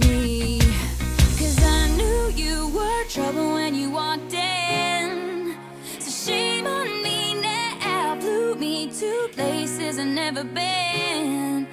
me. Cause I knew you were trouble when you walked in. So shame on me now Blew me to places I've never been.